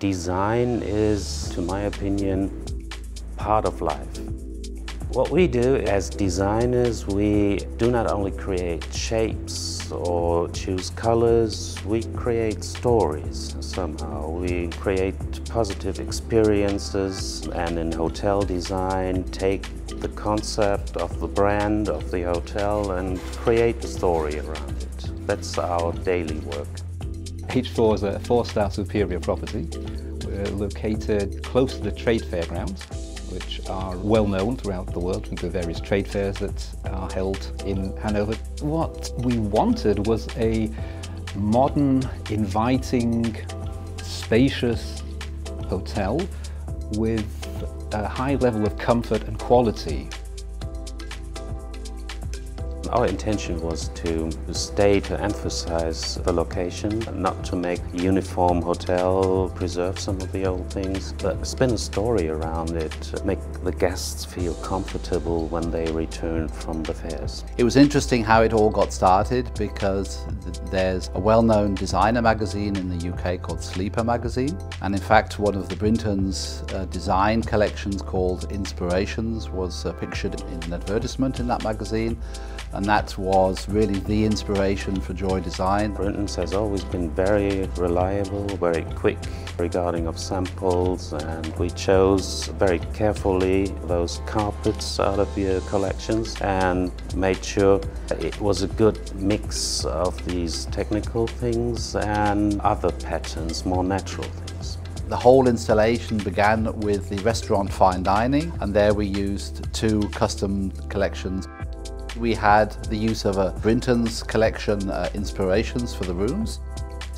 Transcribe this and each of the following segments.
Design is, to my opinion, part of life. What we do as designers, we do not only create shapes or choose colors, we create stories somehow. We create positive experiences and in hotel design take the concept of the brand of the hotel and create a story around it. That's our daily work. H4 is a four-star superior property. We're located close to the trade fairgrounds which are well known throughout the world with the various trade fairs that are held in Hanover. What we wanted was a modern, inviting, spacious hotel with a high level of comfort and quality our intention was to stay to emphasize the location, not to make uniform hotel, preserve some of the old things, but spin a story around it, make the guests feel comfortable when they return from the fairs. It was interesting how it all got started because there's a well-known designer magazine in the UK called Sleeper magazine and in fact one of the Brintons uh, design collections called Inspirations was uh, pictured in an advertisement in that magazine and that was really the inspiration for Joy Design. Brintons has always been very reliable, very quick regarding of samples and we chose very carefully those carpets out of your collections and made sure it was a good mix of these technical things and other patterns, more natural things. The whole installation began with the restaurant fine dining and there we used two custom collections. We had the use of a Brintons collection uh, inspirations for the rooms,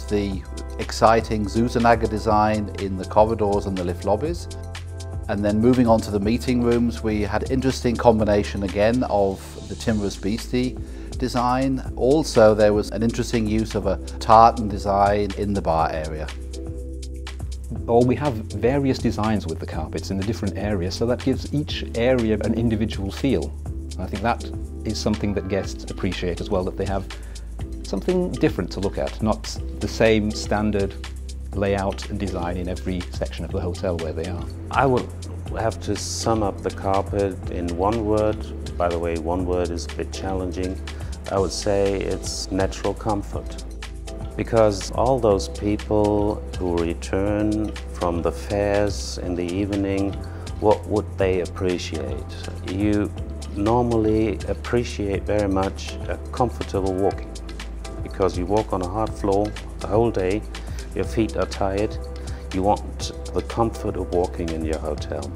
the exciting Zusenaga design in the corridors and the lift lobbies, and then moving on to the meeting rooms, we had interesting combination again of the Timorous Beastie design. Also, there was an interesting use of a tartan design in the bar area. Or we have various designs with the carpets in the different areas, so that gives each area an individual feel. I think that is something that guests appreciate as well, that they have something different to look at, not the same standard layout and design in every section of the hotel where they are. I would have to sum up the carpet in one word. By the way, one word is a bit challenging. I would say it's natural comfort. Because all those people who return from the fairs in the evening, what would they appreciate? You normally appreciate very much a comfortable walking because you walk on a hard floor the whole day, your feet are tired, you want the comfort of walking in your hotel.